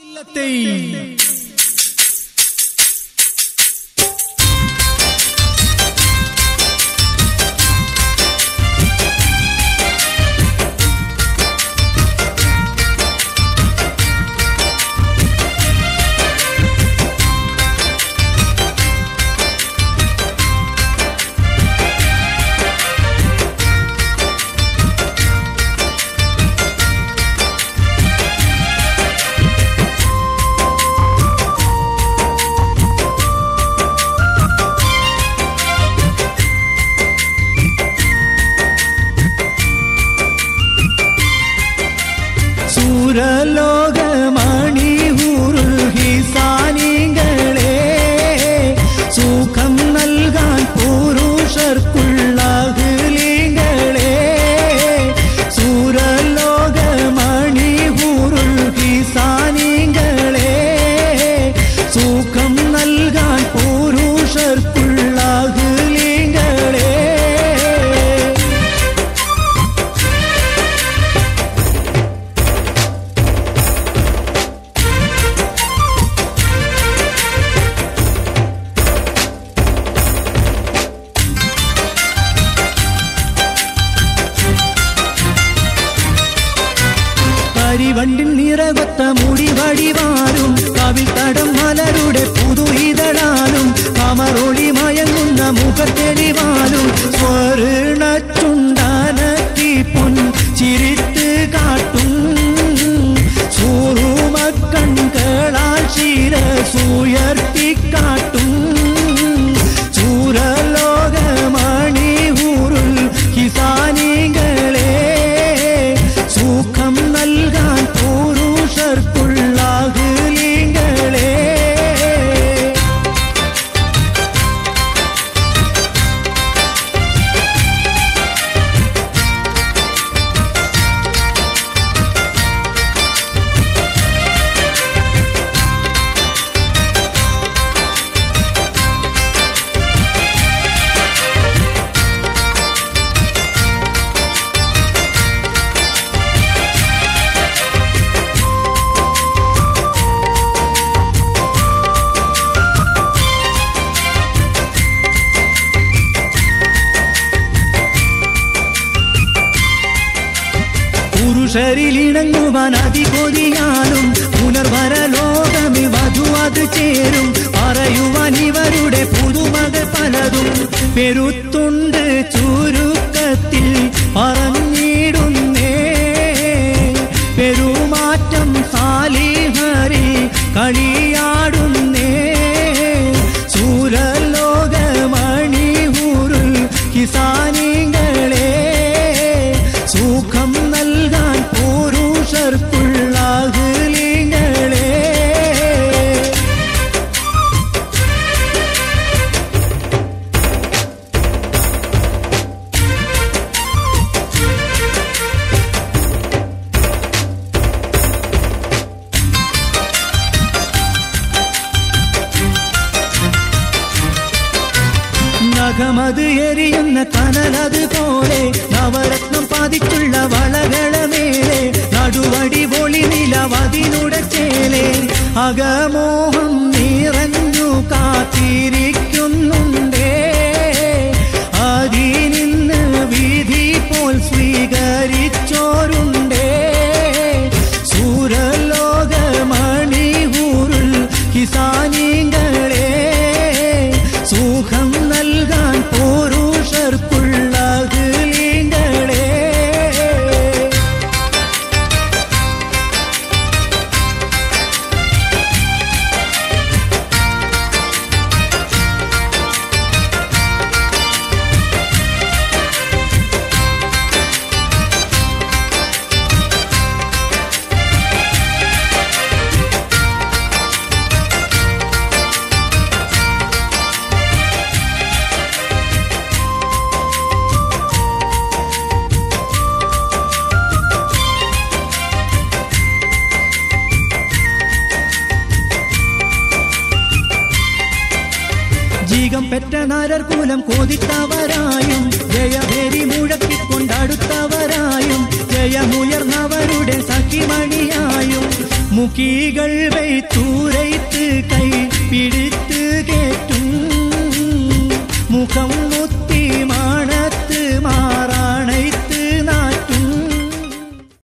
தில்லத்தை കരിവണ്ടിൻ നിറകൊത്ത മുടി വടിവാരും തടം മലരുടെ പുതു ഇതളാലും കമറൊളി മയങ്ങുന്ന മുഖത്തെളിവാലും. സ്വർണ പുരുഷരിലിണങ്ങുവാൻ അതികൊതിയാലും പുനർവര ലോകമി വധു അത് ചേരും. പറയുവാൻ ഇവരുടെ പുതുമകൾ പലതും. പെരുത്തുണ്ട് ചുരുക്കത്തിൽ നഖമത് എരിയുന്ന കനലത് പോലെ നവരത്നം പാതിച്ചുള്ള വളകളമേലെ നടുവടി പൊളി നിലവതിനുടച്ചേലെ അകമോഹം നിറഞ്ഞു കാത്തിരിക്കുന്നുണ്ടേ പെറ്റ നാരർ കൂലം കോതിത്തവരായും ജയഭേരി മുഴക്കിക്കൊണ്ടടുത്തവരായും ജയമുയർന്നവരുടെ സഖിമണിയായും മുഖികൾ തൂരയിത്ത് കൈ പിടിത്ത്